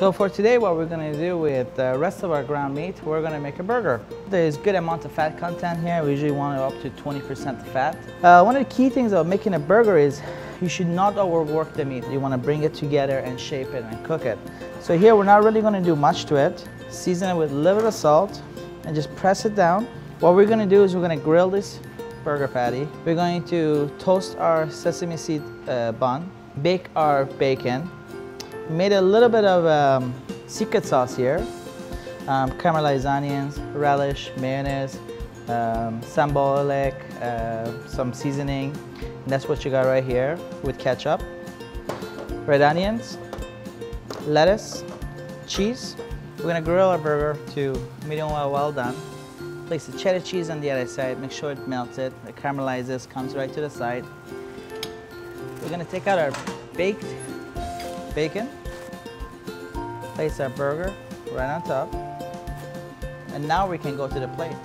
So for today, what we're gonna do with the rest of our ground meat, we're gonna make a burger. There's good amount of fat content here. We usually want it up to 20% fat. Uh, one of the key things about making a burger is you should not overwork the meat. You wanna bring it together and shape it and cook it. So here, we're not really gonna do much to it. Season it with a little bit of salt and just press it down. What we're gonna do is we're gonna grill this burger patty. We're going to toast our sesame seed uh, bun, bake our bacon, made a little bit of um, secret sauce here. Um, caramelized onions, relish, mayonnaise, um, sambal oelek, uh, some seasoning. And that's what you got right here with ketchup. Red onions, lettuce, cheese. We're gonna grill our burger to medium well, well done. Place the cheddar cheese on the other side, make sure it melts it, it caramelizes, comes right to the side. We're gonna take out our baked bacon, place our burger right on top, and now we can go to the plate.